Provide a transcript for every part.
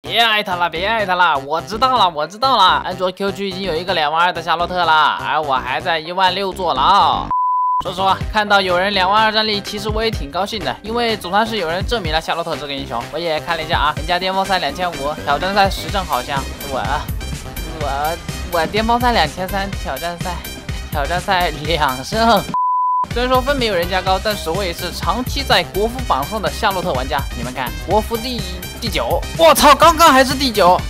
别艾特了，别艾特了，我知道了，我知道了。安卓 Q 区已经有一个两万二的夏洛特了，而我还在一万六坐牢。说实话，看到有人两万二战力，其实我也挺高兴的，因为总算是有人证明了夏洛特这个英雄。我也看了一下啊，人家巅峰赛两千五，挑战赛十胜好像我我我巅峰赛两千三，挑战赛挑战赛两胜。虽然说分没有人家高，但是我也是长期在国服榜上的夏洛特玩家。你们看，国服第一第九，我操，刚刚还是第九。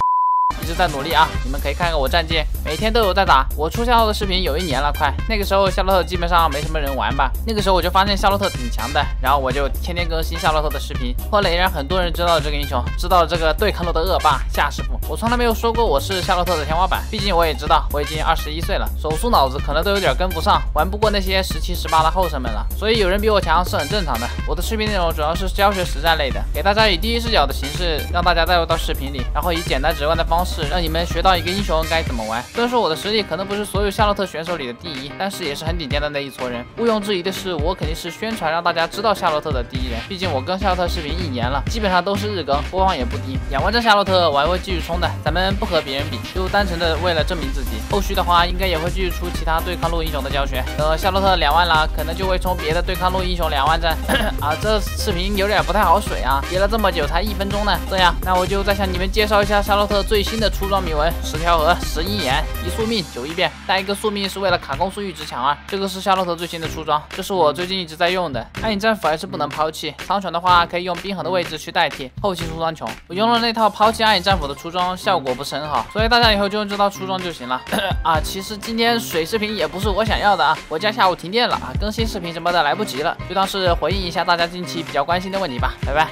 一直在努力啊！你们可以看看我战绩，每天都有在打。我出夏洛特视频有一年了，快。那个时候夏洛特基本上没什么人玩吧。那个时候我就发现夏洛特挺强的，然后我就天天更新夏洛特的视频。后来也让很多人知道了这个英雄，知道了这个对抗路的恶霸夏师傅。我从来没有说过我是夏洛特的天花板，毕竟我也知道我已经二十一岁了，手速脑子可能都有点跟不上，玩不过那些十七十八的后生们了。所以有人比我强是很正常的。我的视频内容主要是教学实战类的，给大家以第一视角的形式让大家带入到视频里，然后以简单直观的方式让你们学到。一个英雄该怎么玩？虽然说我的实力可能不是所有夏洛特选手里的第一，但是也是很顶尖的那一撮人。毋庸置疑的是，我肯定是宣传让大家知道夏洛特的第一人。毕竟我更夏洛特视频一年了，基本上都是日更，播放也不低。两万张夏洛特我还会继续冲的，咱们不和别人比，就单纯的为了证明自己。后续的话应该也会继续出其他对抗路英雄的教学。呃夏洛特两万了，可能就会冲别的对抗路英雄两万战。啊，这视频有点不太好水啊，憋了这么久才一分钟呢。这样，那我就再向你们介绍一下夏洛特最新的出装铭文。十条河，十一眼，一宿命，九一变，带一个宿命是为了卡攻速阈值强啊！这个是夏洛特最新的出装，这是我最近一直在用的。暗影战斧还是不能抛弃，苍穹的话可以用冰痕的位置去代替。后期出装穷，我用了那套抛弃暗影战斧的出装，效果不是很好，所以大家以后就用这套出装就行了。啊，其实今天水视频也不是我想要的啊，我家下午停电了啊，更新视频什么的来不及了，就当是回应一下大家近期比较关心的问题吧，拜拜。